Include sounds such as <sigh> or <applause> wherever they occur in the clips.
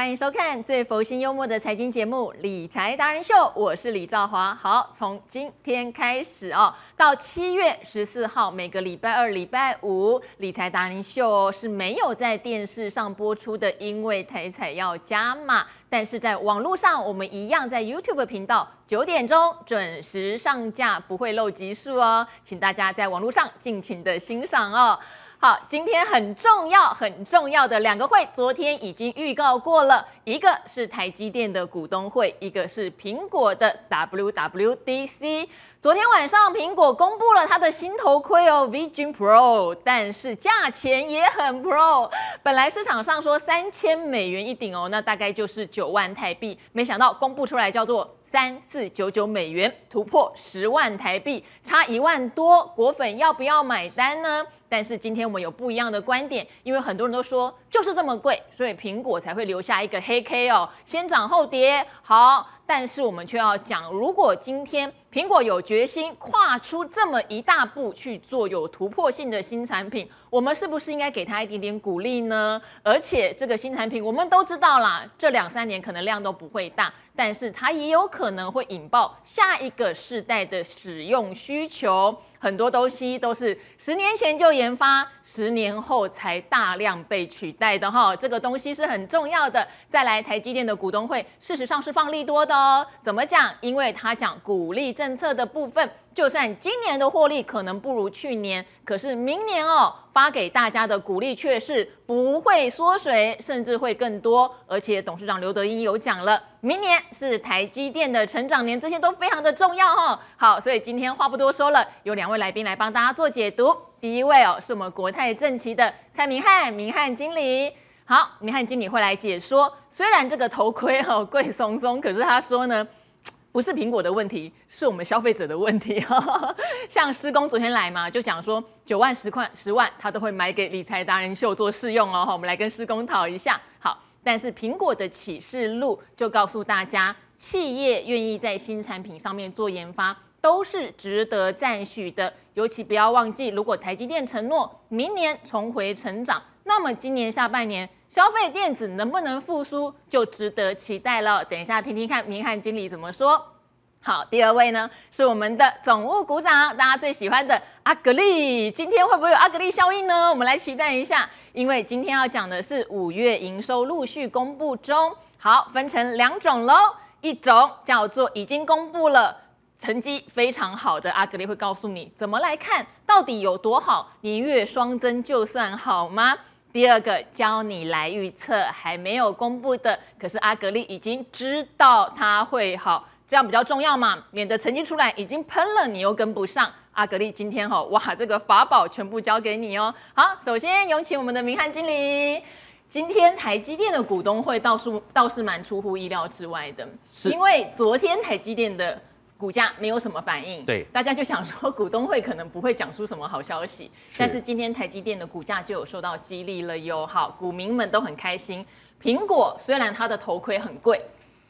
欢迎收看最佛心幽默的财经节目《理财达人秀》，我是李兆华。好，从今天开始哦，到七月十四号，每个礼拜二、礼拜五，《理财达人秀》哦是没有在电视上播出的，因为台彩要加码。但是在网络上，我们一样在 YouTube 频道九点钟准时上架，不会漏集数哦，请大家在网络上尽情的欣赏哦。好，今天很重要、很重要的两个会，昨天已经预告过了，一个是台积电的股东会，一个是苹果的 WWDC。昨天晚上，苹果公布了它的新头盔哦，Vision Pro，但是价钱也很 Pro。本来市场上说三千美元一顶哦，那大概就是九万台币，没想到公布出来叫做三四九九美元，突破十万台币，差一万多，果粉要不要买单呢？但是今天我们有不一样的观点，因为很多人都说就是这么贵，所以苹果才会留下一个黑 K 哦，先涨后跌。好，但是我们却要讲，如果今天苹果有决心跨出这么一大步去做有突破性的新产品，我们是不是应该给他一点点鼓励呢？而且这个新产品我们都知道啦，这两三年可能量都不会大，但是它也有可能会引爆下一个世代的使用需求。很多东西都是十年前就研发，十年后才大量被取代的哈，这个东西是很重要的。再来，台积电的股东会，事实上是放利多的哦。怎么讲？因为他讲鼓励政策的部分。就算今年的获利可能不如去年，可是明年哦发给大家的鼓励却是不会缩水，甚至会更多。而且董事长刘德英有讲了，明年是台积电的成长年，这些都非常的重要哈。好，所以今天话不多说了，有两位来宾来帮大家做解读。第一位哦是我们国泰正奇的蔡明汉，明汉经理。好，明汉经理会来解说，虽然这个头盔哦贵松松，可是他说呢。不是苹果的问题，是我们消费者的问题。<laughs> 像施工昨天来嘛，就讲说九万、十块、十万，他都会买给理财达人秀做试用哦。我们来跟施工讨一下。好，但是苹果的启示录就告诉大家，企业愿意在新产品上面做研发，都是值得赞许的。尤其不要忘记，如果台积电承诺明年重回成长，那么今年下半年。消费电子能不能复苏，就值得期待了。等一下听听看明翰经理怎么说。好，第二位呢是我们的总务股长，大家最喜欢的阿格力。今天会不会有阿格力效应呢？我们来期待一下。因为今天要讲的是五月营收陆续公布中，好，分成两种喽。一种叫做已经公布了，成绩非常好的阿格力会告诉你怎么来看到底有多好，年月双增就算好吗？第二个教你来预测还没有公布的，可是阿格力已经知道它会好，这样比较重要嘛，免得成绩出来已经喷了，你又跟不上。阿格力今天哈，哇，这个法宝全部交给你哦。好，首先有请我们的明翰经理。今天台积电的股东会倒是倒是蛮出乎意料之外的，是因为昨天台积电的。股价没有什么反应，对，大家就想说股东会可能不会讲出什么好消息，但是今天台积电的股价就有受到激励了哟。好，股民们都很开心。苹果虽然它的头盔很贵，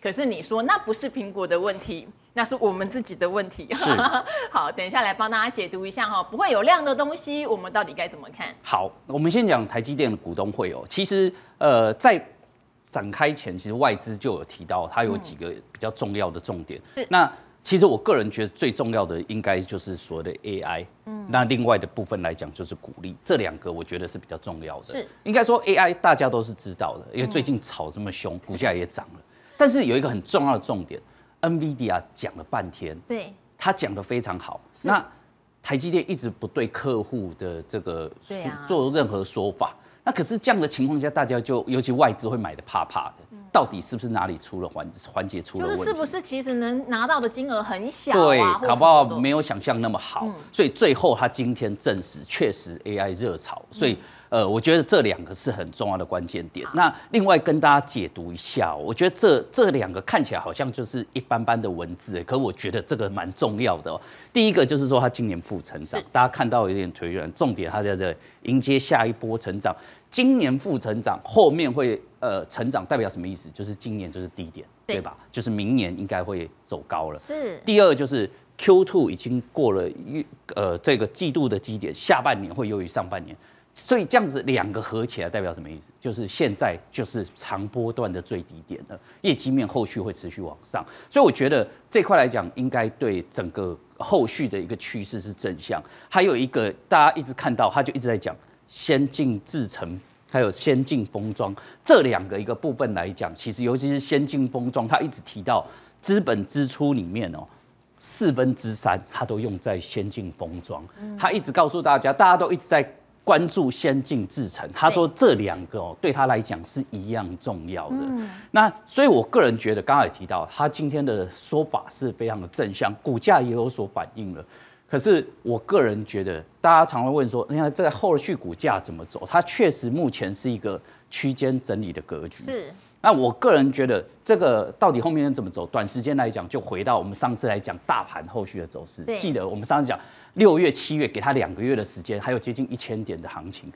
可是你说那不是苹果的问题，那是我们自己的问题。<laughs> 好，等一下来帮大家解读一下哈，不会有量的东西，我们到底该怎么看？好，我们先讲台积电的股东会哦。其实呃，在展开前，其实外资就有提到，它有几个比较重要的重点。是那。其实我个人觉得最重要的应该就是所谓的 AI，嗯，那另外的部分来讲就是鼓励，这两个我觉得是比较重要的。是，应该说 AI 大家都是知道的，因为最近炒这么凶，股价也涨了。但是有一个很重要的重点，NVIDIA 讲了半天，对，他讲的非常好。那台积电一直不对客户的这个做任何说法。那可是这样的情况下，大家就尤其外资会买的怕怕的。到底是不是哪里出了环环节出了问题？就是是不是其实能拿到的金额很小？对，搞不好没有想象那么好。所以最后他今天证实，确实 AI 热潮。所以呃，我觉得这两个是很重要的关键点。那另外跟大家解读一下，我觉得这这两个看起来好像就是一般般的文字，可我觉得这个蛮重要的。第一个就是说他今年负成长，大家看到有点颓然，重点他在这迎接下一波成长。今年负成长，后面会呃成长，代表什么意思？就是今年就是低点，对吧？就是明年应该会走高了。是。第二就是 Q2 已经过了月呃这个季度的基点，下半年会优于上半年，所以这样子两个合起来代表什么意思？就是现在就是长波段的最低点了，业绩面后续会持续往上，所以我觉得这块来讲，应该对整个后续的一个趋势是正向。还有一个大家一直看到，他就一直在讲先进制程，还有先进封装这两个一个部分来讲，其实尤其是先进封装，他一直提到资本支出里面哦。四分之三，他都用在先进封装。他一直告诉大家，大家都一直在关注先进制程。他说这两个哦，对他来讲是一样重要的。那所以，我个人觉得，刚才也提到，他今天的说法是非常的正向，股价也有所反应了。可是，我个人觉得，大家常会问说，你看这个后续股价怎么走？它确实目前是一个区间整理的格局。是。那我个人觉得，这个到底后面怎么走？短时间来讲，就回到我们上次来讲大盘后续的走势。记得我们上次讲六月、七月给它两个月的时间，还有接近一千点的行情。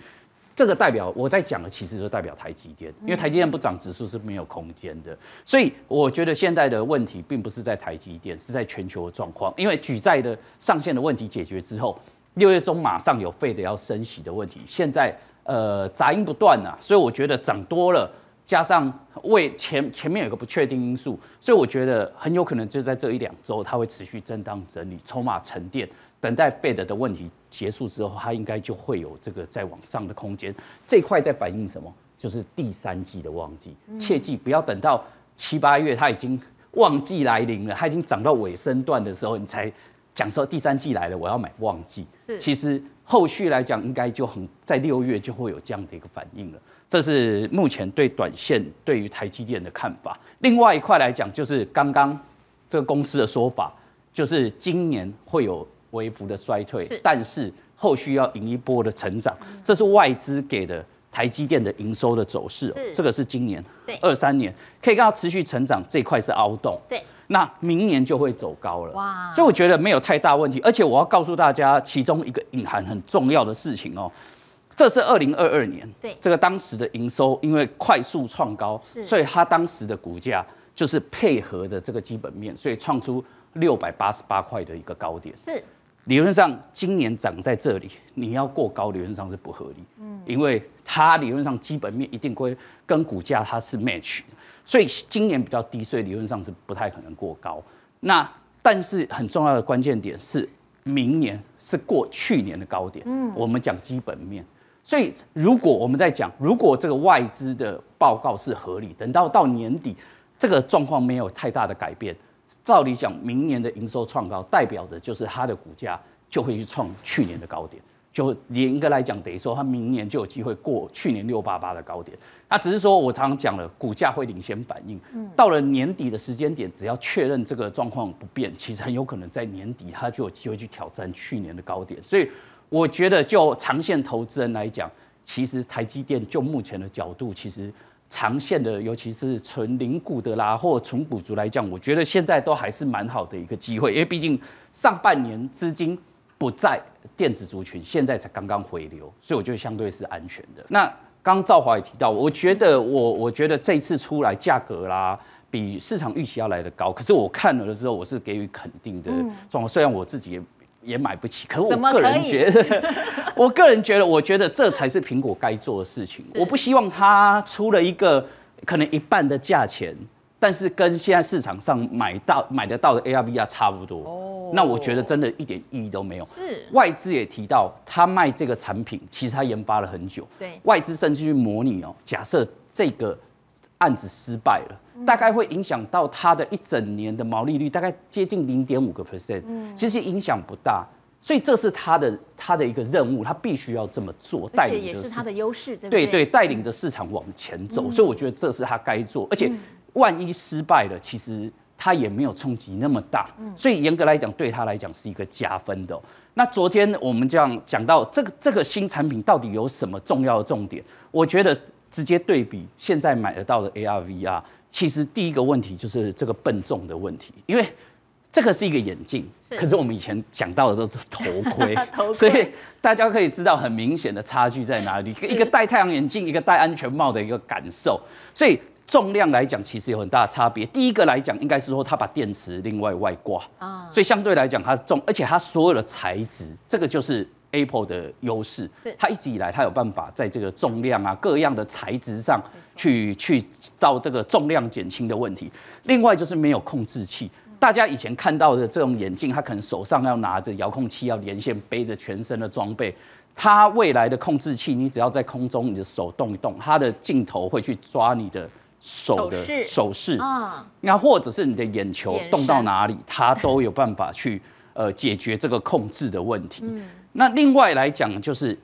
这个代表我在讲的，其实就代表台积电，因为台积电不涨，指数是没有空间的。所以我觉得现在的问题并不是在台积电，是在全球的状况。因为举债的上限的问题解决之后，六月中马上有费的要升息的问题。现在呃杂音不断啊，所以我觉得涨多了。加上为前前面有个不确定因素，所以我觉得很有可能就在这一两周，它会持续震荡整理，筹码沉淀，等待 Fed 的问题结束之后，它应该就会有这个再往上的空间。这块在反映什么？就是第三季的旺季，切记不要等到七八月它已经旺季来临了，它已经涨到尾声段的时候，你才讲说第三季来了，我要买旺季。是，其实后续来讲，应该就很在六月就会有这样的一个反应了。这是目前对短线对于台积电的看法。另外一块来讲，就是刚刚这个公司的说法，就是今年会有微幅的衰退，但是后续要迎一波的成长。这是外资给的台积电的营收的走势。这个是今年，二三年可以看到持续成长这块是凹洞。对，那明年就会走高了。哇，所以我觉得没有太大问题。而且我要告诉大家，其中一个隐含很重要的事情哦。这是二零二二年，对这个当时的营收，因为快速创高，所以它当时的股价就是配合着这个基本面，所以创出六百八十八块的一个高点。是理论上今年涨在这里，你要过高，理论上是不合理。嗯，因为它理论上基本面一定会跟股价它是 match，所以今年比较低，所以理论上是不太可能过高。那但是很重要的关键点是，明年是过去年的高点。嗯，我们讲基本面。所以，如果我们在讲，如果这个外资的报告是合理，等到到年底，这个状况没有太大的改变，照理讲，明年的营收创高，代表的就是它的股价就会去创去年的高点，就严格来讲，等于说它明年就有机会过去年六八八的高点。那只是说我常常讲了，股价会领先反应，到了年底的时间点，只要确认这个状况不变，其实很有可能在年底它就有机会去挑战去年的高点，所以。我觉得，就长线投资人来讲，其实台积电就目前的角度，其实长线的，尤其是纯零股的啦，或纯股族来讲，我觉得现在都还是蛮好的一个机会，因为毕竟上半年资金不在电子族群，现在才刚刚回流，所以我觉得相对是安全的。那刚赵华也提到，我觉得我我觉得这次出来价格啦，比市场预期要来的高，可是我看了之后，我是给予肯定的状况，虽然我自己。也买不起，可是 <laughs> 我个人觉得，我个人觉得，我觉得这才是苹果该做的事情。我不希望它出了一个可能一半的价钱，但是跟现在市场上买到买得到的 ARVR 差不多。哦，那我觉得真的一点意义都没有。是外资也提到，他卖这个产品，其实他研发了很久。对，外资甚至去模拟哦，假设这个案子失败了。大概会影响到它的一整年的毛利率，大概接近零点五个 percent，其实影响不大，所以这是他的他的一个任务，他必须要这么做，带领着是他的优势，对对对，带领着市场往前走，所以我觉得这是他该做，而且万一失败了，其实他也没有冲击那么大，所以严格来讲，对他来讲是一个加分的。那昨天我们这样讲到这个这个新产品到底有什么重要的重点？我觉得直接对比现在买得到的 ARVR。其实第一个问题就是这个笨重的问题，因为这个是一个眼镜，可是我们以前讲到的都是 <laughs> 头盔，所以大家可以知道很明显的差距在哪里。<laughs> 一个戴太阳眼镜，一个戴安全帽的一个感受，所以重量来讲其实有很大的差别。第一个来讲，应该是说它把电池另外外挂啊，所以相对来讲它重，而且它所有的材质，这个就是 Apple 的优势是，它一直以来它有办法在这个重量啊各样的材质上去去到这个重量减轻的问题。另外就是没有控制器，大家以前看到的这种眼镜，它可能手上要拿着遥控器，要连线，背着全身的装备。它未来的控制器，你只要在空中，你的手动一动，它的镜头会去抓你的手的手势手势，啊，那或者是你的眼球动到哪里，它都有办法去呃解决这个控制的问题。嗯那另外来讲，就是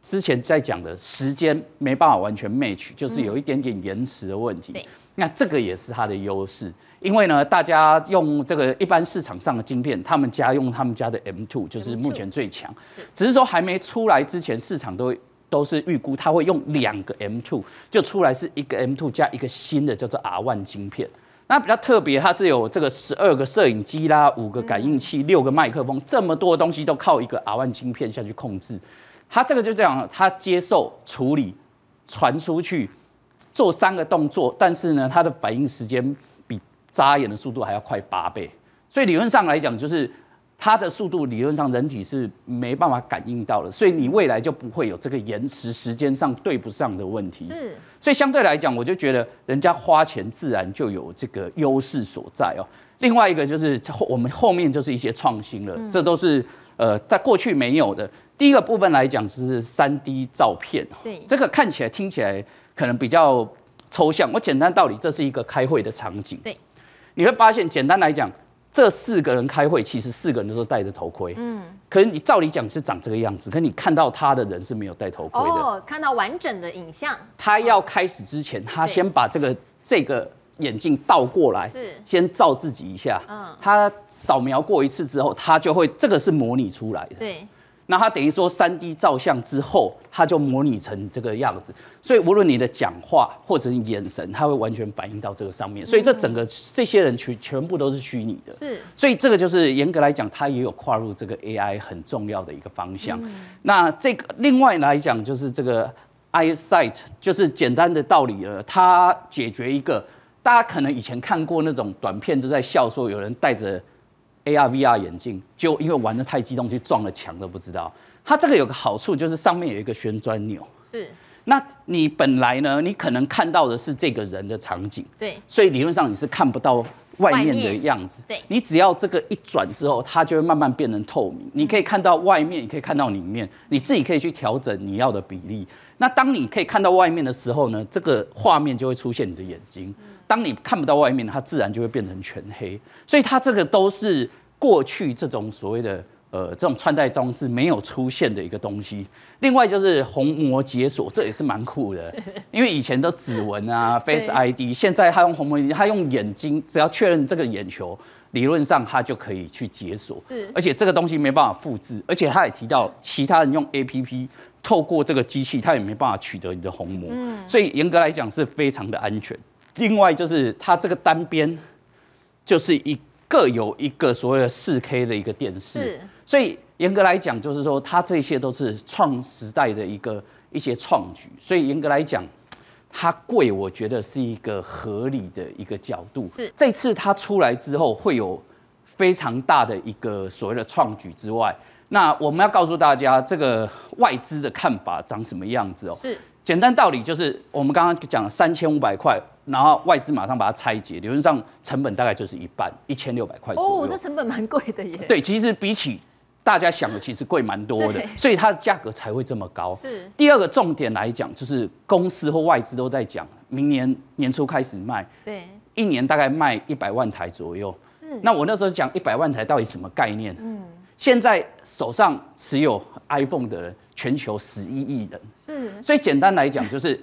之前在讲的时间没办法完全 match，就是有一点点延迟的问题。对那这个也是它的优势，因为呢，大家用这个一般市场上的晶片，他们家用他们家的 M2，就是目前最强，只是说还没出来之前，市场都都是预估它会用两个 M2，就出来是一个 M2 加一个新的叫做 R1 晶片。那比较特别，它是有这个十二个摄影机啦，五个感应器，六个麦克风，这么多东西都靠一个 R1 晶片下去控制。它这个就这样，它接受、处理、传出去，做三个动作，但是呢，它的反应时间比眨眼的速度还要快八倍。所以理论上来讲，就是它的速度理论上人体是没办法感应到的，所以你未来就不会有这个延迟时间上对不上的问题。是所以相对来讲，我就觉得人家花钱自然就有这个优势所在哦。另外一个就是后我们后面就是一些创新了，这都是呃在过去没有的。第一个部分来讲是三 D 照片，对这个看起来听起来可能比较抽象。我简单道理，这是一个开会的场景。对，你会发现，简单来讲，这四个人开会，其实四个人都是戴着头盔。嗯，可是你照理讲是长这个样子，可你看到他的人是没有戴头盔的。哦，看到完整的影像他要开始之前，他先把这个这个眼镜倒过来，是先照自己一下。嗯他扫描过一次之后，他就会这个是模拟出来的。对那它等于说三 D 照相之后，它就模拟成这个样子，所以无论你的讲话或者你眼神，它会完全反映到这个上面。所以这整个这些人全全部都是虚拟的。是所以这个就是严格来讲，它也有跨入这个 AI 很重要的一个方向。那这个另外来讲，就是这个 eyesight，就是简单的道理了，它解决一个大家可能以前看过那种短片，都在笑说有人戴着 AR VR 眼镜，就因为玩的太激动去撞了墙都不知道。它这个有个好处就是上面有一个旋转钮，是，那你本来呢，你可能看到的是这个人的场景。对所以理论上你是看不到外面的样子。对你只要这个一转之后，它就会慢慢变成透明。你可以看到外面，也可以看到里面，你自己可以去调整你要的比例。那当你可以看到外面的时候呢，这个画面就会出现你的眼睛。当你看不到外面，它自然就会变成全黑。所以它这个都是过去这种所谓的。呃，这种穿戴装置没有出现的一个东西。另外就是虹膜解锁，这也是蛮酷的，<laughs> 因为以前的指纹啊、<laughs> Face ID，现在它用虹膜，它用眼睛，只要确认这个眼球，理论上它就可以去解锁。是而且这个东西没办法复制，而且他也提到，其他人用 APP 透过这个机器，它也没办法取得你的虹膜，所以严格来讲是非常的安全。另外就是它这个单边就是一各有一个所谓的四 K 的一个电视是，所以严格来讲就是说，它这些都是创时代的一个一些创举，所以严格来讲。它贵，我觉得是一个合理的一个角度。是这次它出来之后，会有非常大的一个所谓的创举之外，那我们要告诉大家，这个外资的看法长什么样子哦？是简单道理就是，我们刚刚讲三千五百块，然后外资马上把它拆解，理论上成本大概就是一半，一千六百块左右。哦，这成本蛮贵的耶。对，其实比起大家想的，其实贵蛮多的，所以它的价格才会这么高。是第二个重点来讲，就是公司或外资都在讲，明年年初开始卖，对一年大概卖一百万台左右。是那我那时候讲一百万台到底什么概念？嗯，现在手上持有 iPhone 的人，全球十一亿人，是所以简单来讲就是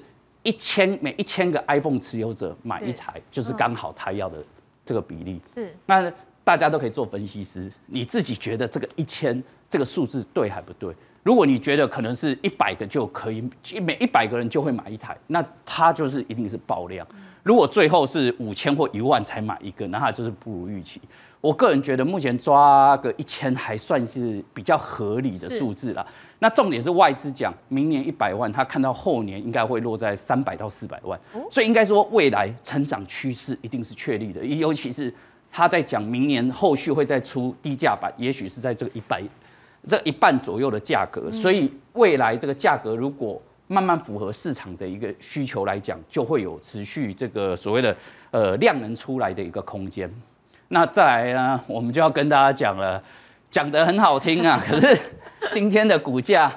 一千每一千个 iPhone 持有者买一台，就是刚好他要的这个比例。是那大家都可以做分析师，你自己觉得这个一千这个数字对还不对？如果你觉得可能是一百个就可以，每一百个人就会买一台，那它就是一定是爆量。如果最后是五千或一万才买一个，那它就是不如预期。我个人觉得目前抓个一千还算是比较合理的数字啦。那重点是外资讲明年一百万，他看到后年应该会落在三百到四百万，所以应该说未来成长趋势一定是确立的，尤其是他在讲明年后续会再出低价版，也许是在这个一百这一半左右的价格，所以未来这个价格如果慢慢符合市场的一个需求来讲，就会有持续这个所谓的呃量能出来的一个空间。那再来呢，我们就要跟大家讲了，讲得很好听啊，<laughs> 可是今天的股价。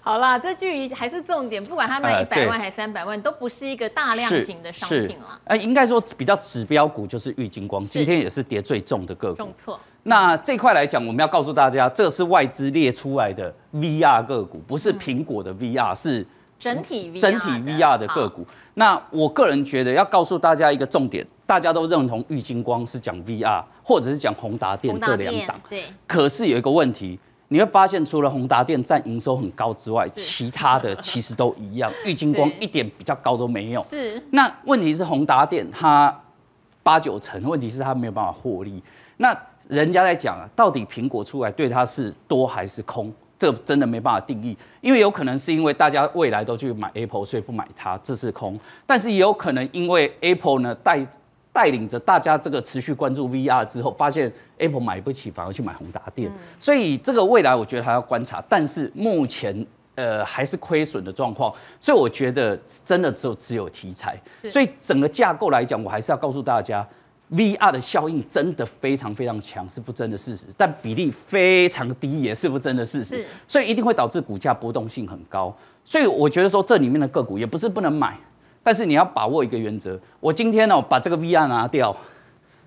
好啦，这句还是重点，不管它卖一百万还是三百万，都不是一个大量型的商品了。呃，应该说比较指标股就是玉金光，今天也是跌最重的个股。重错。那这块来讲，我们要告诉大家，这是外资列出来的 VR 个股，不是苹果的 VR，是整体整体 VR 的个股。那我个人觉得要告诉大家一个重点，大家都认同玉金光是讲 VR，或者是讲宏达电这两档。对。可是有一个问题。你会发现，除了宏达电占营收很高之外，其他的 <laughs> 其实都一样。玉金光一点比较高都没有。是。那问题是宏达电它八九成，问题是它没有办法获利。那人家在讲啊，到底苹果出来对它是多还是空？这真的没办法定义，因为有可能是因为大家未来都去买 Apple，所以不买它，这是空。但是也有可能因为 Apple 呢带。带领着大家这个持续关注 VR 之后，发现 Apple 买不起，反而去买宏达电，所以这个未来我觉得还要观察。但是目前呃还是亏损的状况，所以我觉得真的只有只有题材。所以整个架构来讲，我还是要告诉大家，VR 的效应真的非常非常强，是不争的事实。但比例非常低，也是不争的事实。所以一定会导致股价波动性很高。所以我觉得说这里面的个股也不是不能买。但是你要把握一个原则，我今天呢把这个 VR 拿掉，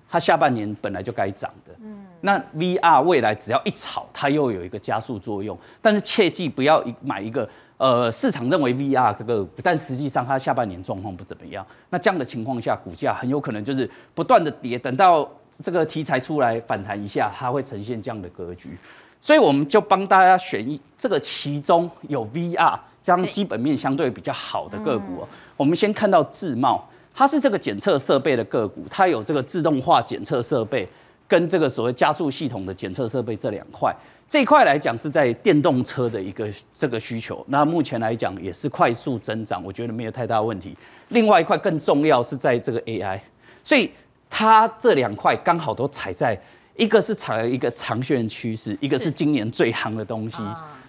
它下半年本来就该涨的。嗯，那 VR 未来只要一炒，它又有一个加速作用。但是切记不要一买一个，呃，市场认为 VR 这个，但实际上它下半年状况不怎么样。那这样的情况下，股价很有可能就是不断的跌，等到这个题材出来反弹一下，它会呈现这样的格局。所以我们就帮大家选一这个其中有 VR。这样基本面相对比较好的个股，我们先看到智茂，它是这个检测设备的个股，它有这个自动化检测设备跟这个所谓加速系统的检测设备这两块。这一块来讲是在电动车的一个这个需求，那目前来讲也是快速增长，我觉得没有太大问题。另外一块更重要是在这个 AI，所以它这两块刚好都踩在一个是踩一个长线趋势，一个是今年最夯的东西。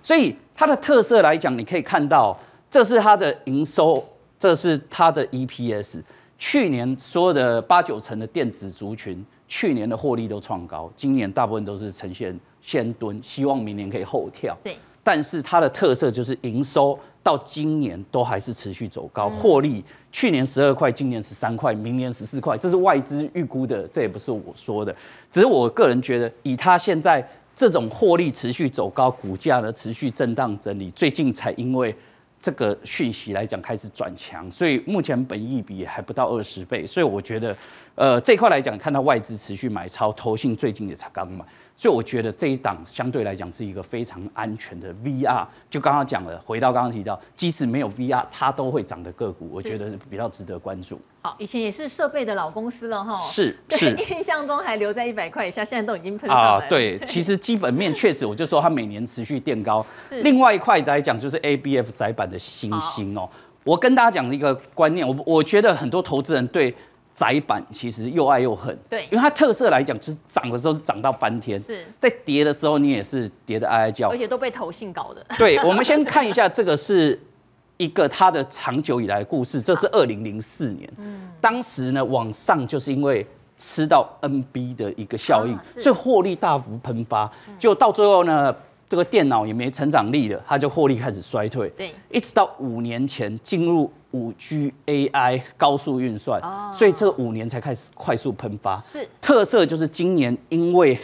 所以它的特色来讲，你可以看到，这是它的营收，这是它的 EPS。去年所有的八九成的电子族群，去年的获利都创高，今年大部分都是呈现先蹲，希望明年可以后跳。对。但是它的特色就是营收到今年都还是持续走高，获利去年十二块，今年十三块，明年十四块，这是外资预估的，这也不是我说的，只是我个人觉得，以它现在。这种获利持续走高，股价呢持续震荡整理，最近才因为这个讯息来讲开始转强，所以目前本益比还不到二十倍，所以我觉得，呃，这块来讲，看到外资持续买超，投信最近也才刚买。所以我觉得这一档相对来讲是一个非常安全的 VR。就刚刚讲了，回到刚刚提到，即使没有 VR，它都会涨的个股，我觉得比较值得关注。好，以前也是设备的老公司了哈。是是，<laughs> 印象中还留在一百块以下，现在都已经喷上来。啊，对，其实基本面确实，我就说它每年持续垫高。另外一块来讲，就是 ABF 窄板的新兴哦。我跟大家讲一个观念，我我觉得很多投资人对。窄板其实又爱又恨，对，因为它特色来讲，就是涨的时候是涨到翻天，是。在跌的时候你也是跌的哀哀叫，而且都被投信搞的。<laughs> 对，我们先看一下这个是一个它的长久以来的故事，这是二零零四年，嗯，当时呢往上就是因为吃到 NB 的一个效应，所以获利大幅喷发，就到最后呢。这个电脑也没成长力了，它就获利开始衰退。对，一直到五年前进入五 G AI 高速运算，所以这五年才开始快速喷发。是，特色就是今年因为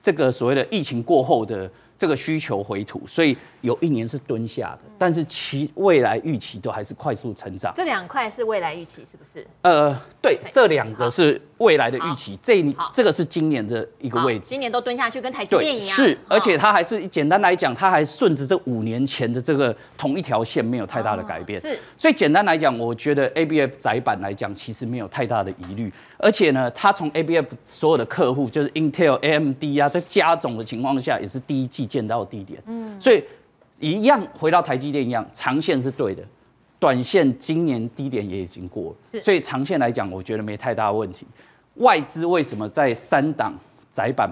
这个所谓的疫情过后的。这个需求回吐，所以有一年是蹲下的，但是其未来预期都还是快速成长。这两块是未来预期，是不是？呃，对，这两个是未来的预期。这你这个是今年的一个位置，今年都蹲下去，跟台积电一样。是，而且它还是简单来讲，它还顺着这五年前的这个同一条线，没有太大的改变。是，所以简单来讲，我觉得 A B F 窄板来讲，其实没有太大的疑虑。而且呢，它从 A B F 所有的客户，就是 Intel、A M D 啊，在加总的情况下，也是第一季见到低点。嗯，所以一样回到台积电一样，长线是对的，短线今年低点也已经过了。所以长线来讲，我觉得没太大问题。外资为什么在三档窄板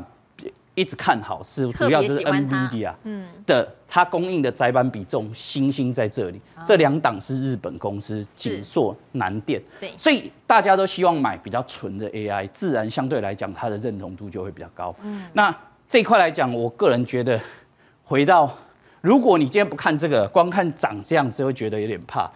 一直看好，是主要就是 NVD 啊，嗯的它供应的载板比重，星星在这里，这两档是日本公司锦硕、南电，对，所以大家都希望买比较纯的 AI，自然相对来讲它的认同度就会比较高。嗯，那这一块来讲，我个人觉得，回到如果你今天不看这个，光看涨这样子，会觉得有点怕。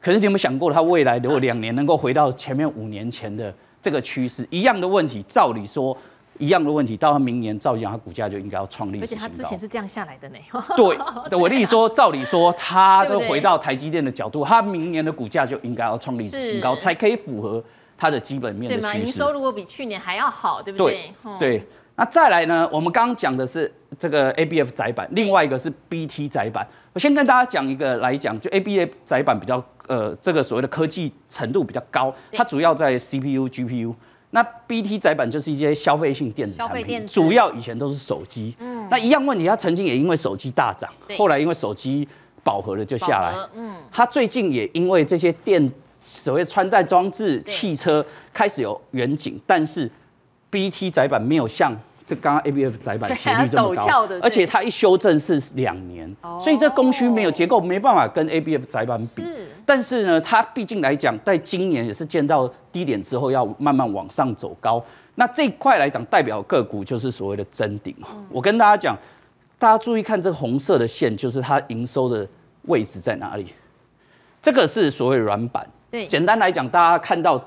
可是你有没有想过，它未来如果两年能够回到前面五年前的这个趋势，一样的问题，照理说。一样的问题，到它明年，照讲它股价就应该要创历史新高。而且它之前是这样下来的呢。<laughs> 对，我跟你说，照理说，它都回到台积电的角度，它明年的股价就应该要创历史新高，才可以符合它的基本面的趋势。营收如果比去年还要好，对不对？对。那再来呢？我们刚刚讲的是这个 ABF 窄板，另外一个是 BT 窄板。我先跟大家讲一个来讲，就 ABF 窄板比较呃，这个所谓的科技程度比较高，它主要在 CPU、GPU。那 B T 载板就是一些消费性电子产品，主要以前都是手机。嗯，那一样问题，它曾经也因为手机大涨，后来因为手机饱和了就下来。嗯，它最近也因为这些电所谓穿戴装置、汽车开始有远景，但是 B T 载板没有像。这刚刚 A B F 窄板斜率这么高，而且它一修正是两年，所以这供需没有结构，没办法跟 A B F 窄板比。但是呢，它毕竟来讲，在今年也是见到低点之后，要慢慢往上走高。那这一块来讲，代表个股就是所谓的真顶。我跟大家讲，大家注意看这个红色的线，就是它营收的位置在哪里。这个是所谓软板。对，简单来讲，大家看到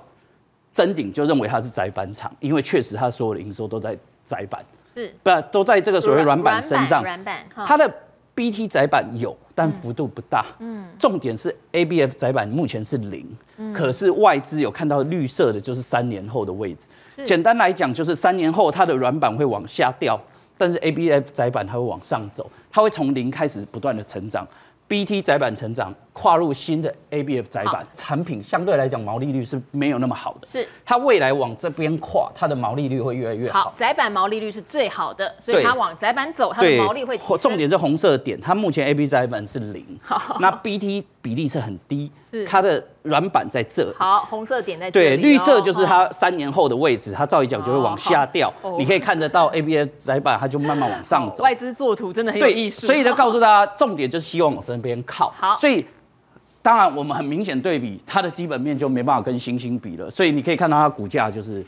真顶就认为它是窄板厂，因为确实它所有的营收都在。窄板是不都在这个所谓软板身上？软板，它的 BT 窄板有，但幅度不大。嗯，重点是 ABF 窄板目前是零，可是外资有看到绿色的，就是三年后的位置。简单来讲，就是三年后它的软板会往下掉，但是 ABF 窄板它会往上走，它会从零开始不断的成长。BT 窄板成长，跨入新的 ABF 窄板产品，相对来讲毛利率是没有那么好的。是。它未来往这边跨，它的毛利率会越来越好。窄板毛利率是最好的，所以它往窄板走，它的毛利会重点是红色点，它目前 AB 窄板是零，那 BT 比例是很低，是。它的。软板在这，好，红色点在对，绿色就是它三年后的位置，它照一讲就会往下掉，你可以看得到 ABF 窄板，它就慢慢往上走。外资做图真的很有意思，所以呢告诉大家，重点就是希望往这边靠。好，所以当然我们很明显对比，它的基本面就没办法跟星星比了，所以你可以看到它股价就是。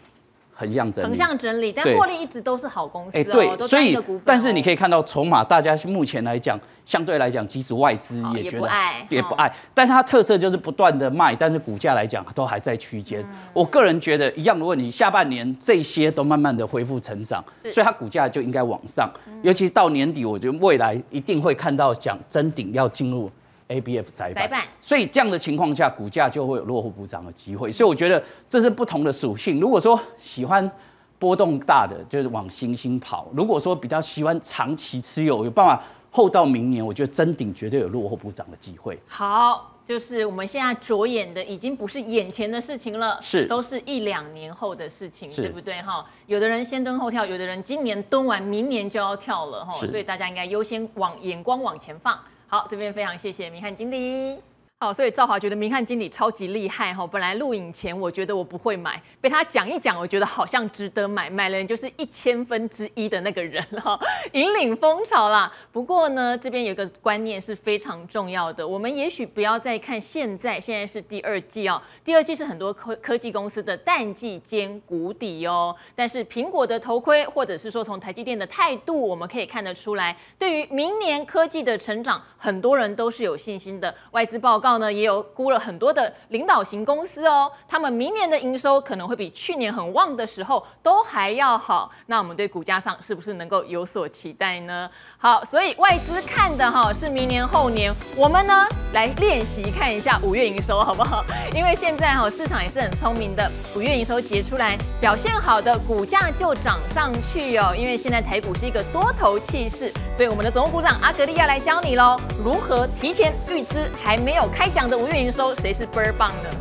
横向整理，横向整理，但获利一直都是好公司哦。对，所以但是你可以看到筹码，大家目前来讲，相对来讲，即使外资也觉得也不爱，但是它特色就是不断的卖，但是股价来讲都还在区间。我个人觉得一样的问题，下半年这些都慢慢的恢复成长，所以它股价就应该往上，尤其到年底，我觉得未来一定会看到讲真顶要进入。A B F 窄板，所以这样的情况下，股价就会有落后补涨的机会。所以我觉得这是不同的属性。如果说喜欢波动大的，就是往新兴跑；如果说比较喜欢长期持有，有办法后到明年，我觉得真顶绝对有落后补涨的机会。好，就是我们现在着眼的已经不是眼前的事情了，是都是一两年后的事情，对不对？哈，有的人先蹲后跳，有的人今年蹲完，明年就要跳了，哈，所以大家应该优先往眼光往前放。好，这边非常谢谢明翰经理。好，所以赵华觉得明翰经理超级厉害哈。本来录影前我觉得我不会买，被他讲一讲，我觉得好像值得买。买了就是一千分之一的那个人哈，引领风潮啦。不过呢，这边有个观念是非常重要的，我们也许不要再看现在，现在是第二季哦，第二季是很多科科技公司的淡季兼谷底哦。但是苹果的头盔，或者是说从台积电的态度，我们可以看得出来，对于明年科技的成长，很多人都是有信心的。外资报告。呢，也有估了很多的领导型公司哦，他们明年的营收可能会比去年很旺的时候都还要好。那我们对股价上是不是能够有所期待呢？好，所以外资看的哈是明年后年，我们呢来练习看一下五月营收好不好？<laughs> 因为现在哈市场也是很聪明的，五月营收结出来表现好的股价就涨上去哦。因为现在台股是一个多头气势，所以我们的总股长阿格利亚来教你喽，如何提前预知还没有。开讲的五月营收谁是倍儿棒的？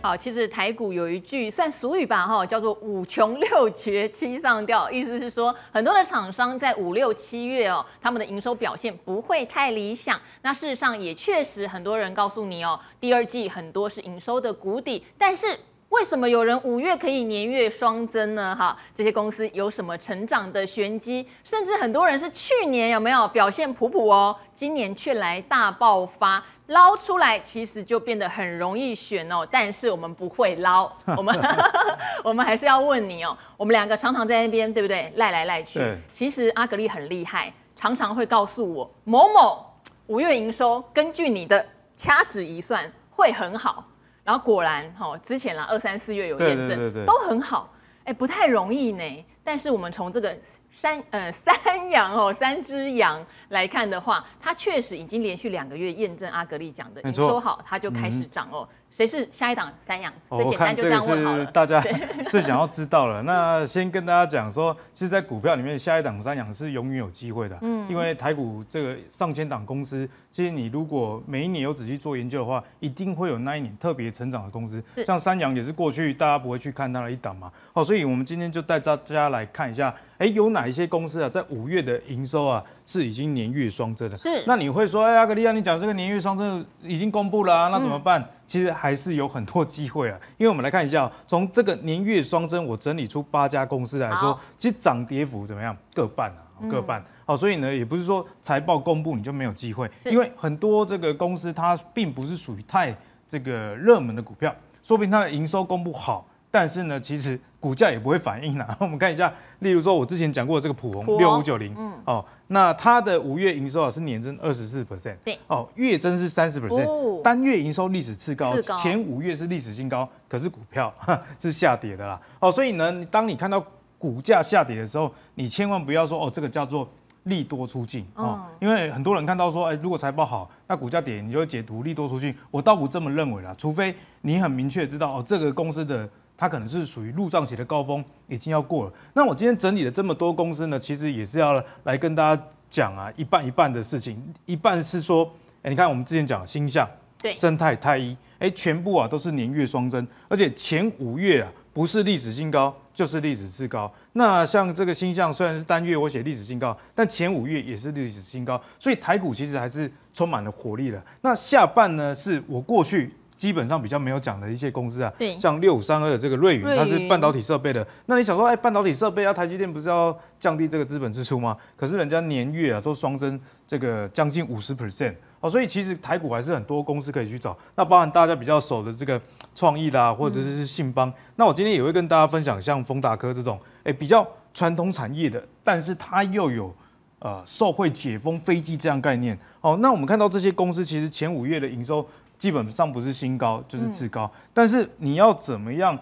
好，其实台股有一句算俗语吧，哈，叫做五穷六绝七上吊，意思是说很多的厂商在五六七月哦，他们的营收表现不会太理想。那事实上也确实很多人告诉你哦，第二季很多是营收的谷底，但是。为什么有人五月可以年月双增呢？哈，这些公司有什么成长的玄机？甚至很多人是去年有没有表现普普哦，今年却来大爆发，捞出来其实就变得很容易选哦。但是我们不会捞，<laughs> 我们 <laughs> 我们还是要问你哦。我们两个常常在那边，对不对？赖来赖去。其实阿格丽很厉害，常常会告诉我某某五月营收，根据你的掐指一算会很好。然后果然，哈，之前啦，二三四月有验证，都很好，哎，不太容易呢。但是我们从这个三呃三羊哦三只羊来看的话，它确实已经连续两个月验证阿格丽讲的，你说好它就开始涨哦。谁是下一档三羊？最简单就这样问好了。大家 <laughs> 最想要知道了。那先跟大家讲说，其实，在股票里面，下一档三羊是永远有机会的。嗯，因为台股这个上千档公司，其实你如果每一年有仔细做研究的话，一定会有那一年特别成长的公司。像三羊也是过去大家不会去看它的一档嘛。哦，所以我们今天就带大家来看一下。哎，有哪一些公司啊，在五月的营收啊是已经年月双增的？是。那你会说，哎，阿格利亚，你讲这个年月双增已经公布了啊，那怎么办？其实还是有很多机会啊，因为我们来看一下，从这个年月双增，我整理出八家公司来说，其实涨跌幅怎么样？各半啊，各半。好，所以呢，也不是说财报公布你就没有机会，因为很多这个公司它并不是属于太这个热门的股票，说不定它的营收公布好。但是呢，其实股价也不会反应啦。<laughs> 我们看一下，例如说，我之前讲过的这个普宏六五九零，嗯，哦，那它的五月营收啊是年增二十四 percent，对，哦，月增是三十 percent，单月营收历史次高，前五月是历史新高，可是股票 <laughs> 是下跌的啦。哦，所以呢，当你看到股价下跌的时候，你千万不要说哦，这个叫做。利多出尽哦，因为很多人看到说，哎，如果财报好，那股价跌，你就会解读利多出尽。我倒不这么认为啦，除非你很明确知道哦，这个公司的它可能是属于路上写的高峰已经要过了。那我今天整理了这么多公司呢，其实也是要来跟大家讲啊，一半一半的事情，一半是说，哎，你看我们之前讲星象、对，生态、太一，哎，全部啊都是年月双增，而且前五月啊不是历史新高。就是历史最高。那像这个星象虽然是单月我写历史新高，但前五月也是历史新高，所以台股其实还是充满了活力的。那下半呢，是我过去基本上比较没有讲的一些公司啊，对，像六五三二的这个瑞云，它是半导体设备的。那你想说，哎，半导体设备啊，台积电不是要降低这个资本支出吗？可是人家年月啊都双增，这个将近五十 percent。哦，所以其实台股还是很多公司可以去找，那包含大家比较熟的这个创意啦，或者是信邦。那我今天也会跟大家分享像丰达科这种，哎，比较传统产业的，但是它又有呃受惠解封飞机这样概念。哦，那我们看到这些公司其实前五月的营收基本上不是新高就是次高，但是你要怎么样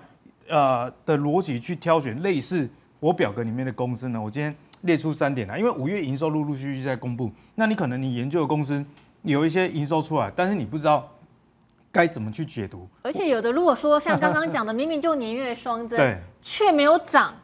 呃的逻辑去挑选类似我表格里面的公司呢？我今天列出三点来，因为五月营收陆陆续续在公布，那你可能你研究的公司。有一些营收出来，但是你不知道该怎么去解读。而且有的，如果说像刚刚讲的，明明就年月双增，对，却没有涨，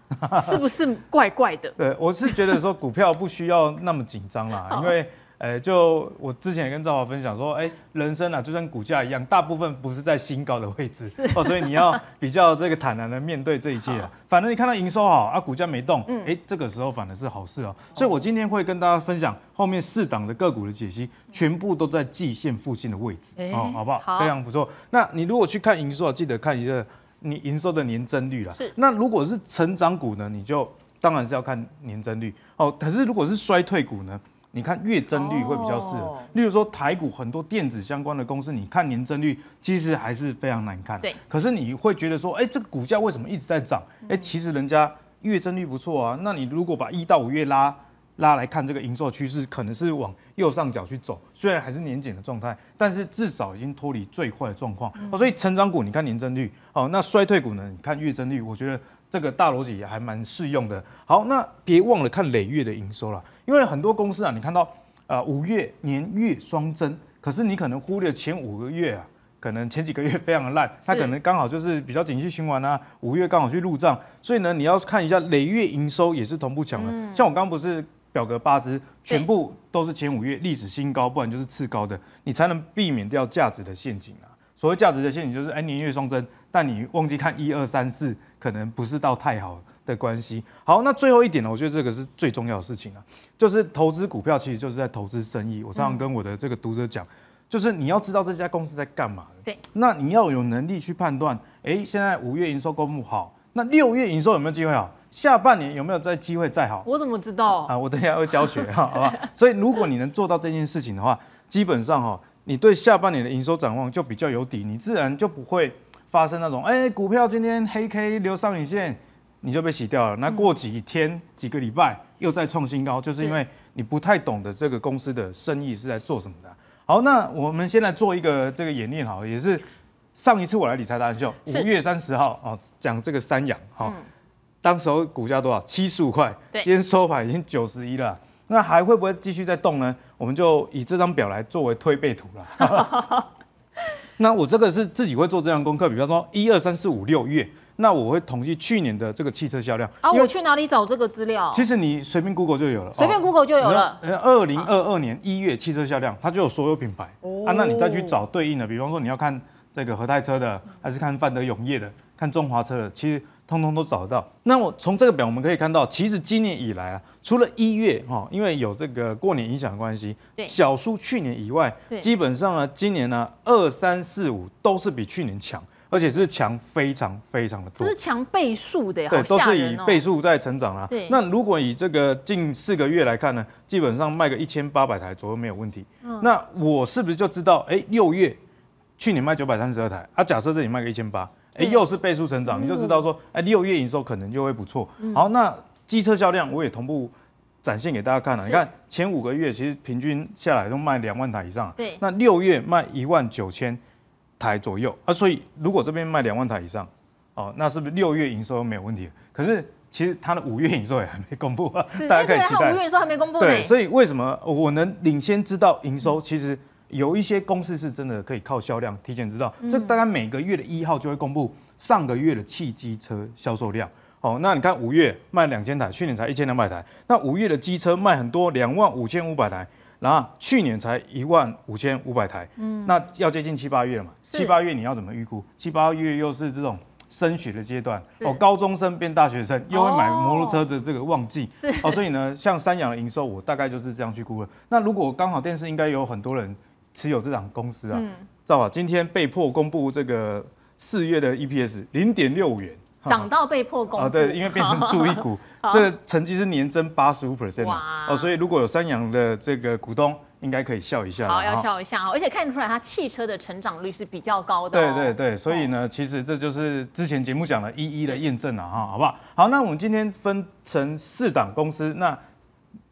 是不是怪怪的？<laughs> 对，我是觉得说股票不需要那么紧张啦，<laughs> 因为。哎，就我之前也跟赵华分享说，哎，人生啊，就像股价一样，大部分不是在新高的位置，哦，所以你要比较这个坦然的面对这一切啊。反正你看到营收好啊，股价没动，哎，这个时候反而是好事哦。所以我今天会跟大家分享后面四档的个股的解析，全部都在季线附近的位置，哦，好不好？非常不错。那你如果去看营收，记得看一下你营收的年增率了。是。那如果是成长股呢，你就当然是要看年增率。哦，可是如果是衰退股呢？你看月增率会比较适合，例如说台股很多电子相关的公司，你看年增率其实还是非常难看。对，可是你会觉得说，哎，这个股价为什么一直在涨？哎，其实人家月增率不错啊。那你如果把一到五月拉拉来看，这个营收趋势可能是往右上角去走，虽然还是年减的状态，但是至少已经脱离最坏的状况。所以成长股你看年增率，哦，那衰退股呢？你看月增率，我觉得。这个大逻辑也还蛮适用的。好，那别忘了看累月的营收了，因为很多公司啊，你看到啊五月年月双增，可是你可能忽略前五个月啊，可能前几个月非常的烂，它可能刚好就是比较景气循环啊，五月刚好去入账，所以呢，你要看一下累月营收也是同步强的。像我刚刚不是表格八支，全部都是前五月历史新高，不然就是次高的，你才能避免掉价值的陷阱啊。所谓价值的陷阱就是，哎，年月双增，但你忘记看一二三四，可能不是到太好的关系。好，那最后一点呢，我觉得这个是最重要的事情啊，就是投资股票其实就是在投资生意。我常常跟我的这个读者讲，就是你要知道这家公司在干嘛。对，那你要有能力去判断，哎，现在五月营收公布好，那六月营收有没有机会好？下半年有没有再机会再好？我怎么知道？啊，我等一下会教学哈，好吧？<laughs> 所以如果你能做到这件事情的话，基本上哈，你对下半年的营收展望就比较有底，你自然就不会发生那种，哎，股票今天黑 K 留上影线，你就被洗掉了。那过几天、几个礼拜又再创新高，就是因为你不太懂得这个公司的生意是在做什么的。好，那我们先来做一个这个演练，好，也是上一次我来理财达人秀，五月三十号哦，讲这个三阳，好。当时候股价多少？七十五块。今天收盘已经九十一了。那还会不会继续再动呢？我们就以这张表来作为推背图了。<laughs> 那我这个是自己会做这样功课，比方说一二三四五六月，那我会统计去年的这个汽车销量。啊，我去哪里找这个资料？其实你随便 Google 就有了，随便 Google 就有了。呃，二零二二年一月汽车销量，它就有所有品牌。啊，那你再去找对应的，比方说你要看这个和泰车的，还是看范德永业的，看中华车的，其实。通通都找得到。那我从这个表我们可以看到，其实今年以来啊，除了一月哈，因为有这个过年影响的关系，小数去年以外，基本上呢，今年呢二三四五都是比去年强，而且是强非常非常的多。这是强倍数的呀，对，都是以倍数在成长啦。对。那如果以这个近四个月来看呢，基本上卖个一千八百台左右没有问题。嗯。那我是不是就知道，哎，六月去年卖九百三十二台，啊，假设这里卖个一千八。哎，又是倍数成长，你就知道说，哎，六月营收可能就会不错。好，那机车销量我也同步展现给大家看了。你看前五个月其实平均下来都卖两万台以上。对。那六月卖一万九千台左右啊，所以如果这边卖两万台以上，哦，那是不是六月营收没有问题？可是其实它的五月营收也还没公布啊，大家可以期待。五月营收还没公布。对，所以为什么我能领先知道营收？其实。有一些公司是真的可以靠销量提前知道，这大概每个月的一号就会公布上个月的汽机车销售量。哦，那你看五月卖两千台，去年才一千两百台，那五月的机车卖很多，两万五千五百台，然后去年才一万五千五百台，嗯，那要接近七八月了嘛？七八月你要怎么预估？七八月又是这种升学的阶段，哦，高中生变大学生，又会买摩托车的这个旺季，是哦，所以呢，像三洋的营收，我大概就是这样去估了。那如果刚好电视应该有很多人。持有这档公司啊，知道吧？今天被迫公布这个四月的 EPS 零点六五元，涨到被迫公布。啊，对，因为变成注意股，<laughs> 这个成绩是年增八十五 percent 哦，所以如果有三洋的这个股东，应该可以笑一下，好，要笑一下哦，而且看得出来它汽车的成长率是比较高的，对对对，所以呢，其实这就是之前节目讲的一一的验证了哈，好不好？好，那我们今天分成四档公司，那。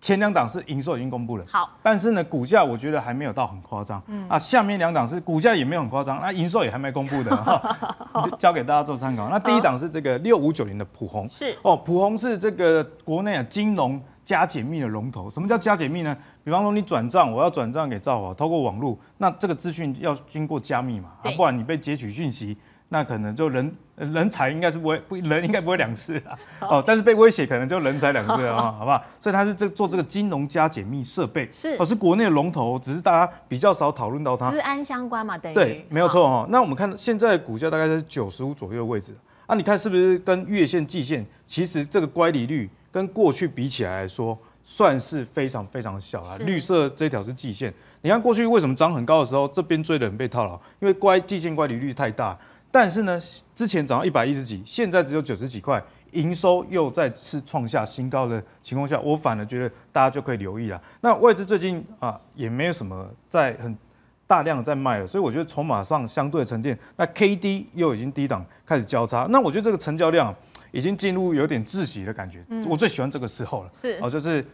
前两档是营收已经公布了，好，但是呢，股价我觉得还没有到很夸张，嗯啊，下面两档是股价也没有很夸张，那营收也还没公布的，<laughs> 哈，交给大家做参考。那第一档是这个六五九零的普红，是哦，普红是这个国内啊金融加解密的龙头。什么叫加解密呢？比方说你转账，我要转账给赵华，透过网络，那这个资讯要经过加密嘛，啊，不然你被截取讯息。那可能就人人才应该是不会不人应该不会两次啊哦，但是被威胁可能就人才两次啊，好不好？所以他是这做这个金融加解密设备是哦，是国内的龙头，只是大家比较少讨论到它。治安相关嘛，等于对，没有错哈。那我们看现在股价大概在九十五左右的位置啊，你看是不是跟月线、季线，其实这个乖离率跟过去比起来来说，算是非常非常小啊。绿色这条是季线，你看过去为什么涨很高的时候，这边追的人被套牢，因为乖季线乖离率太大。但是呢，之前涨到一百一十几，现在只有九十几块，营收又再次创下新高的情况下，我反而觉得大家就可以留意了。那外资最近啊，也没有什么在很大量在卖了，所以我觉得筹码上相对沉淀。那 K D 又已经低档开始交叉，那我觉得这个成交量已经进入有点窒息的感觉。我最喜欢这个时候了，是哦，就是。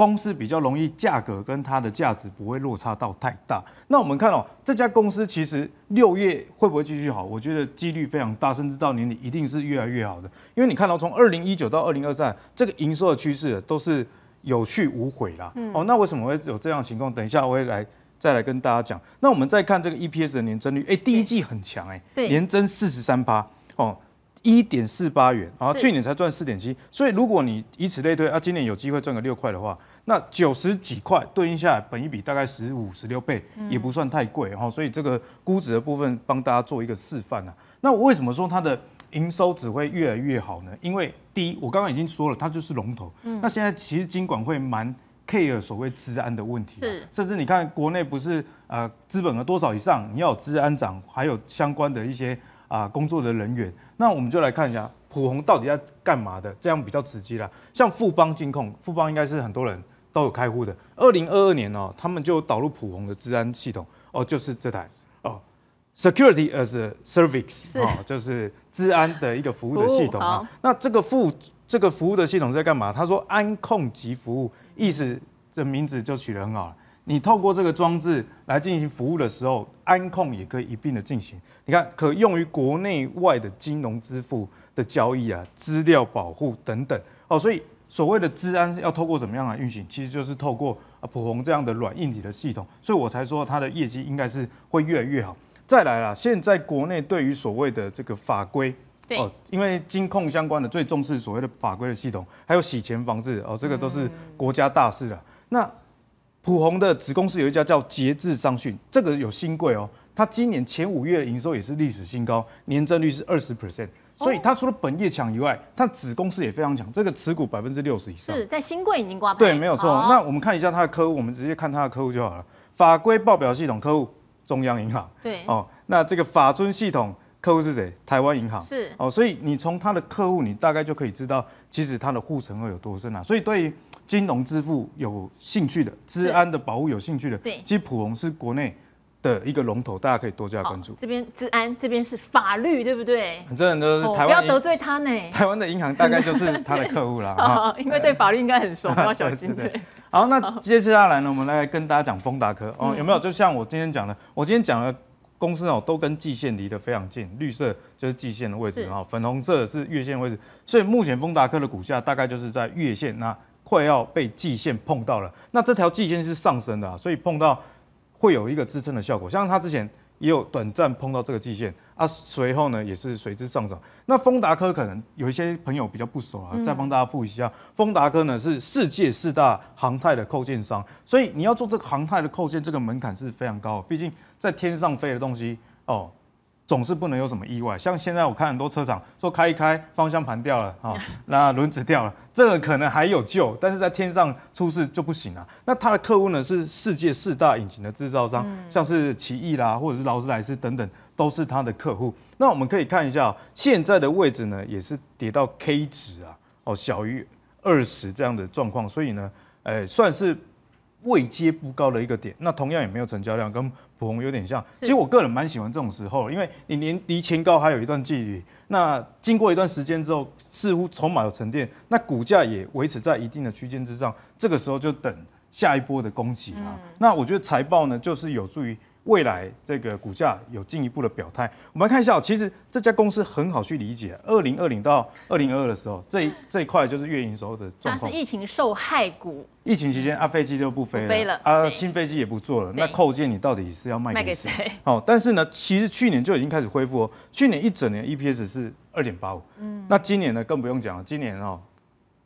公司比较容易，价格跟它的价值不会落差到太大。那我们看哦，这家公司其实六月会不会继续好？我觉得几率非常大，甚至到年底一定是越来越好的。因为你看到从二零一九到二零二三，这个营收的趋势都是有去无回啦。哦，那为什么会有这样情况？等一下我会来再来跟大家讲。那我们再看这个 EPS 的年增率，哎，第一季很强哎，年增四十三趴哦。一点四八元，然后去年才赚四点七，所以如果你以此类推，啊，今年有机会赚个六块的话，那九十几块对应下来，本一比大概十五、十六倍，也不算太贵哈。所以这个估值的部分帮大家做一个示范啊。那我为什么说它的营收只会越来越好呢？因为第一，我刚刚已经说了，它就是龙头。那现在其实金管会蛮 care 所谓治安的问题啊，是甚至你看国内不是呃资本额多少以上，你要有治安长，还有相关的一些啊、工作的人员。那我们就来看一下普宏到底要干嘛的，这样比较直接啦。像富邦金控，富邦应该是很多人都有开户的。二零二二年哦，他们就导入普红的治安系统哦，就是这台哦，Security as a Service 是哦，就是治安的一个服务的系统啊。那这个服这个服务的系统是在干嘛？他说安控及服务，意思这名字就取得很好了。你透过这个装置来进行服务的时候，安控也可以一并的进行。你看，可用于国内外的金融支付的交易啊、资料保护等等哦。所以所谓的治安要透过怎么样来运行，其实就是透过啊普宏这样的软硬体的系统。所以我才说它的业绩应该是会越来越好。再来啦，现在国内对于所谓的这个法规。对哦，因为金控相关的最重视所谓的法规的系统，还有洗钱防治哦，这个都是国家大事了。那普宏的子公司有一家叫节制商讯，这个有新贵哦，它今年前五月的营收也是历史新高，年增率是二十 percent，所以它除了本业强以外，它子公司也非常强，这个持股百分之六十以上。是在新贵已经挂牌，对，没有错。好那我们看一下它的客户，我们直接看它的客户就好了。法规报表系统客户中央银行，对哦，那这个法尊系统客户是谁？台湾银行是哦，所以你从它的客户，你大概就可以知道，其实它的护城河有多深啊。所以对于金融支付有兴趣的，治安的保护有兴趣的，对其实普宏是国内的一个龙头，大家可以多加好关注。这边治安，这边是法律，对不对？真的都哦是台湾银、不要得罪他呢。<laughs> 台湾的银行，大概就是他的客户啦。哈 <laughs> 因为对法律应该很熟，要小心。<laughs> 对好，那接下来呢，我们来跟大家讲丰达科哦，嗯有没有？就像我今天讲的，我今天讲的公司哦，都跟季线离得非常近，绿色就是季线的位置是哈，粉红色是月线位置，所以目前丰达科的股价大概就是在月线那快要被季线碰到了，那这条季线是上升的、啊，所以碰到会有一个支撑的效果，像它之前。也有短暂碰到这个季线啊，随后呢也是随之上涨。那丰达科可能有一些朋友比较不熟啊，再帮大家复习一下。丰达科呢是世界四大航太的扣件商，所以你要做这个航太的扣件，这个门槛是非常高的。毕竟在天上飞的东西哦，总是不能有什么意外。像现在我看很多车厂说开一开方向盘掉了啊、哦，<laughs> 那轮子掉了，这个可能还有救，但是在天上出事就不行了。那他的客户呢是世界四大引擎的制造商，像是奇异啦，或者是劳斯莱斯等等，都是他的客户。那我们可以看一下、哦、现在的位置呢，也是跌到 K 值啊，哦小于二十这样的状况，所以呢，呃，算是位阶不高的一个点。那同样也没有成交量，跟普红有点像。其实我个人蛮喜欢这种时候，因为你离离前高还有一段距离。那经过一段时间之后，似乎筹码有沉淀，那股价也维持在一定的区间之上。这个时候就等下一波的攻击啊。那我觉得财报呢，就是有助于。未来这个股价有进一步的表态，我们来看一下哦。其实这家公司很好去理解，二零二零到二零二二的时候，这一这一块就是月营收的状况。它是疫情受害股，疫情期间，啊，飞机就不飞了，啊，新飞机也不做了。那扣件你到底是要卖卖给？谁？<laughs> 哦，但是呢，其实去年就已经开始恢复哦。去年一整年 EPS 是二点八五，嗯，那今年呢更不用讲了，今年哦，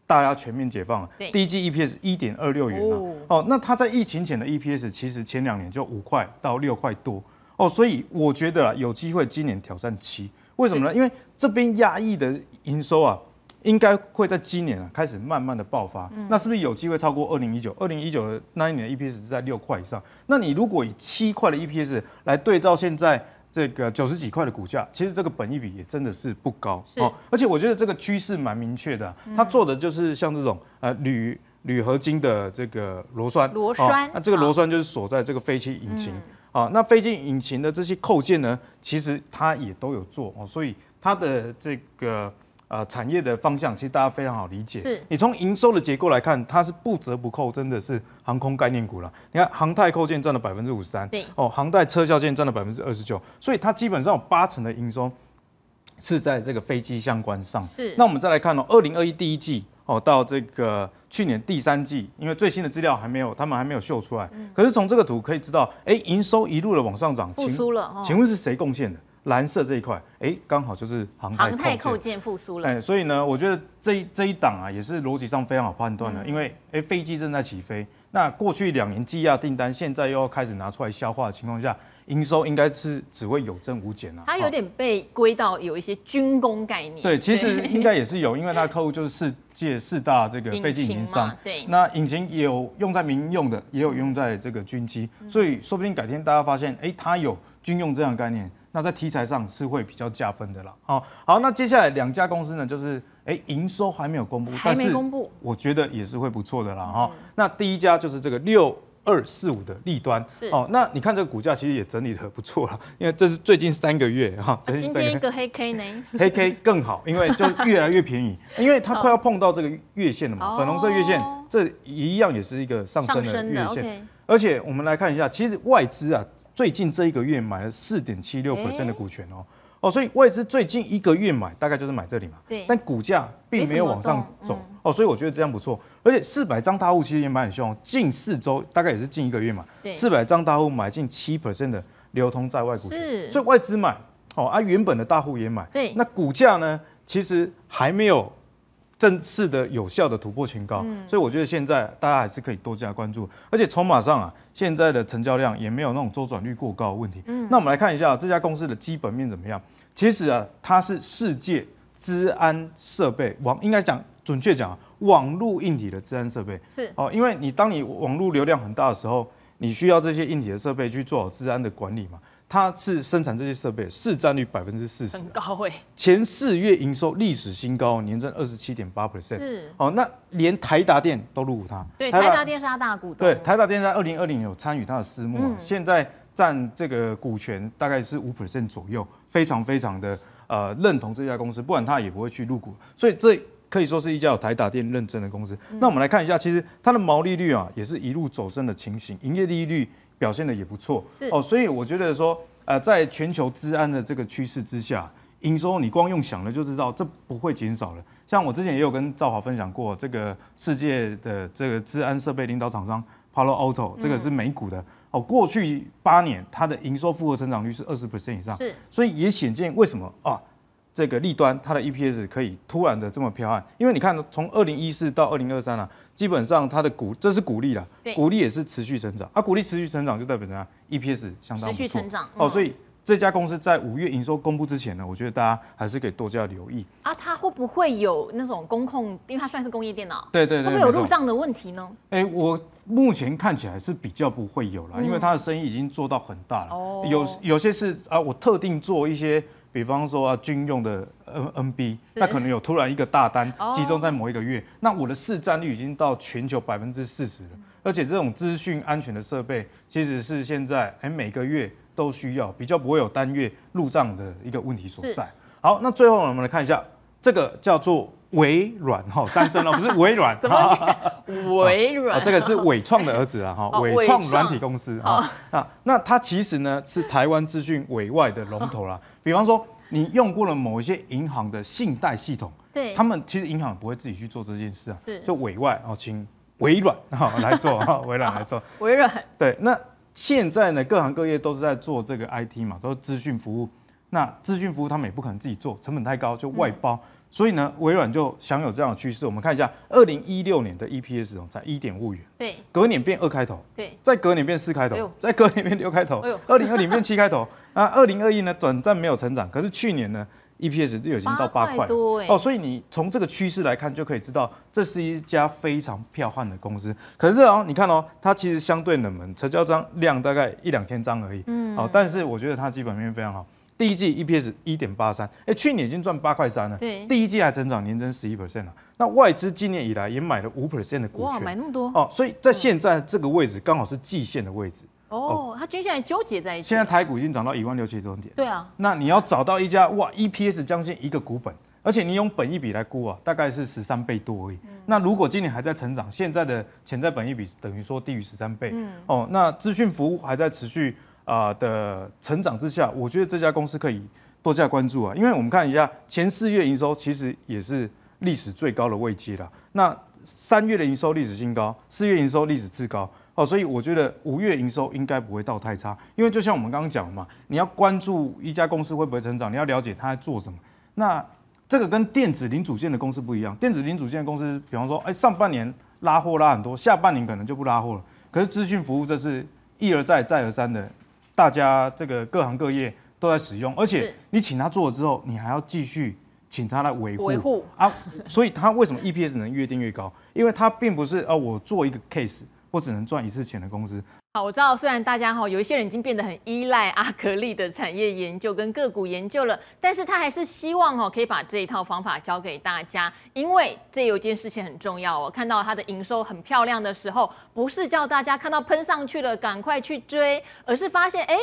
大家全面解放了，第一季 EPS 一点二六元啊。哦，哦，那它在疫情前的 EPS 其实前两年就五块到六块多。哦，所以我觉得啊有机会今年挑战七，为什么呢？因为这边压抑的营收啊。应该会在今年啊开始慢慢的爆发，那是不是有机会超过二零一九？二零一九的那一年的 EPS 是在六块以上，那你如果以七块的 EPS 来对照现在这个九十几块的股价，其实这个本益比也真的是不高是。哦，而且我觉得这个趋势蛮明确的啊、它做的就是像这种呃铝铝合金的这个螺栓，螺栓哦那这个螺栓就是锁在这个飞机引擎啊、那飞机引擎的这些扣件呢，其实它也都有做哦，所以它的这个。呃，产业的方向其实大家非常好理解。是你从营收的结构来看，它是不折不扣，真的是航空概念股了。你看航太扣件占了百分之五十三，对哦，航太车销件占了百分之二十九，所以它基本上有八成的营收是在这个飞机相关上。是那我们再来看哦，二零二一第一季哦，到这个去年第三季，因为最新的资料还没有，他们还没有秀出来。可是从这个图可以知道，哎，营收一路的往上涨，复请苏了哦，请问是谁贡献的？蓝色这一块，哎，刚好就是航太航太扣扣件。件复苏了，哎，所以呢，我觉得这一这一档啊，也是逻辑上非常好判断的，因为哎，飞机正在起飞，那过去两年积压订单，现在又要开始拿出来消化的情况下，营收应该是只会有增无减啊。它有点被归到有一些军工概念。对，其实应该也是有，因为它的客户就是世界四大这个飞机引擎商。<laughs> 对。那引擎也有用在民用的，也有用在这个军机，所以说不定改天大家发现，哎，它有军用这样的概念，那在题材上是会比较加分的啦。好，好，那接下来两家公司呢，就是。哎，营收还没有公布，但是公布，我觉得也是会不错的啦哈。那第一家就是这个六二四五的利端，哦，那你看这个股价其实也整理的不错了，因为这是最近三个月哈。今天一个黑 K 呢？<laughs> 黑 K 更好，因为就越来越便宜，<laughs> 因为它快要碰到这个月线了嘛，粉红色月线，这一样也是一个上升的月线。而且我们来看一下，其实外资啊，最近这一个月买了四点七六 percent 的股权哦。哦，所以外资最近一个月买大概就是买这里嘛，对，但股价并没有往上走，哦，所以我觉得这样不错。而且四百张大户其实也买很凶，近四周大概也是近一个月嘛，四百张大户买进七 percent 的流通在外股权，所以外资买，哦，啊，原本的大户也买，对，那股价呢，其实还没有。正式的有效的突破前高，所以我觉得现在大家还是可以多加关注，而且筹码上啊，现在的成交量也没有那种周转率过高的问题。那我们来看一下这家公司的基本面怎么样？其实啊，它是世界治安设备网，应该讲准确讲，啊网络硬体的治安设备是哦，因为你当你网络流量很大的时候，你需要这些硬体的设备去做好治安的管理嘛。它是生产这些设备，市占率百分之四十，很高哎。前四月营收历史新高，年增二十七点八 percent。是哦，那连台达电都入股它。对，台达电是它大股东。对，台达电在二零二零有参与它的私募，现在占这个股权大概是五 percent 左右，非常非常的呃认同这家公司，不然它也不会去入股。所以这可以说是一家有台达电认证的公司。那我们来看一下，其实它的毛利率啊也是一路走升的情形，营业利率。表现的也不错，是。哦，所以我觉得说，呃，在全球治安的这个趋势之下，营收你光用想了就知道，这不会减少了。像我之前也有跟赵华分享过，这个世界的这个治安设备领导厂商 Palo Alto，这个是美股的。哦，过去八年它的营收复合成长率是二十 percent 以上，是，所以也显见为什么啊，这个利端它的 EPS 可以突然的这么彪悍，因为你看从二零一四到二零二三啊。基本上它的股这是股利啦，股利也是持续成长，啊，股利持续成长就代表什么？EPS 相当持续成长哦，所以这家公司在五月营收公布之前呢，我觉得大家还是可以多加留意啊。它会不会有那种公控？因为它算是工业电脑，对对对，会不会有入账的问题呢？哎，我目前看起来是比较不会有了，因为它的生意已经做到很大了，有有些是啊，我特定做一些。比方说啊，军用的 N N B，那可能有突然一个大单集中在某一个月，那我的市占率已经到全球百分之四十了。而且这种资讯安全的设备，其实是现在哎每个月都需要，比较不会有单月入账的一个问题所在。好，那最后我们来看一下，这个叫做微软哈，三声哦，<laughs> 不是微软，怎么微软？这个是伟创的儿子啊哈，伟创软体公司啊啊，那它其实呢是台湾资讯委外的龙头啦。<laughs> 比方说，你用过了某一些银行的信贷系统，对，他们其实银行不会自己去做这件事啊，是就委外哦，请微软哈来做哈，<laughs> 微软来做，微软对。那现在呢，各行各业都是在做这个 IT 嘛，都是资讯服务。那资讯服务他们也不可能自己做，成本太高，就外包。所以呢，微软就享有这样的趋势。我们看一下，二零一六年的 EPS 哦，才一点五元，对，隔年变二开头，对，再隔年变四开头，再隔年变六开头，二零二零变七开头，<laughs> 那，二零二一呢短暂没有成长，可是去年呢 EPS 就已经到八块多哦，所以你从这个趋势来看，就可以知道这是一家非常彪悍的公司。可是哦，你看哦，它其实相对冷门，成交张量大概一两千张而已，嗯，好，但是我觉得它基本面非常好。第一季 EPS 一点八三，哎，去年已经赚八块三了。对，第一季还成长年增十一 percent 了。那外资今年以来也买了五 percent 的股权。哇，买那么多哦！所以在现在这个位置刚好是季线的位置。哦，它均线还纠结在一起。现在台股已经涨到一万六千多点。对啊。那你要找到一家哇，EPS 将近一个股本，而且你用本一比来估啊，大概是十三倍多而已。那如果今年还在成长，现在的潜在本一比等于说低于十三倍。嗯。哦，那资讯服务还在持续啊的成长之下，我觉得这家公司可以。多加关注啊，因为我们看一下前四月营收其实也是历史最高的位阶了。那三月的营收历史新高，四月营收历史次高哦，所以我觉得五月营收应该不会到太差。因为就像我们刚刚讲嘛，你要关注一家公司会不会成长，你要了解它在做什么。那这个跟电子零组件的公司不一样，电子零组件的公司，比方说，哎，上半年拉货拉很多，下半年可能就不拉货了。可是资讯服务这是一而再再而三的，大家这个各行各业都在使用，而且你请他做了之后，你还要继续请他来维护。维护。啊，所以他为什么 EPS 能越定越高？因为他并不是啊，我做一个 case，我只能赚一次钱的公司，好，我知道，虽然大家哈有一些人已经变得很依赖阿格力的产业研究跟个股研究了，但是他还是希望哦可以把这一套方法教给大家，因为这有一件事情很重要哦，看到它的营收很漂亮的时候，不是叫大家看到喷上去了赶快去追，而是发现哎。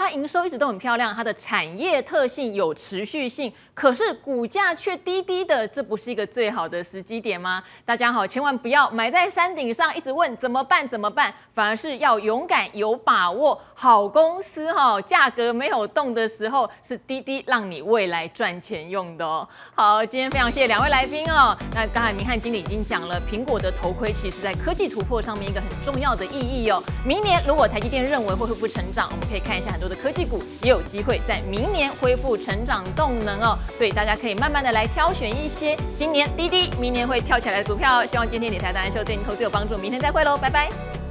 它营收一直都很漂亮，它的产业特性有持续性，可是股价却低低的，这不是一个最好的时机点吗？大家好，千万不要买在山顶上，一直问怎么办怎么办，反而是要勇敢有把握，好公司哈，价格没有动的时候是滴滴让你未来赚钱用的哦。好，今天非常谢谢两位来宾哦。那刚才明翰经理已经讲了，苹果的头盔其实在科技突破上面一个很重要的意义哦。明年如果台积电认为会恢复成长，我们可以看一下很多的科技股也有机会在明年恢复成长动能哦。所以大家可以慢慢的来挑选一些今年滴滴明年会跳起来的股票。希望今天理财达人秀对你投资有帮助，明天再会喽，拜拜。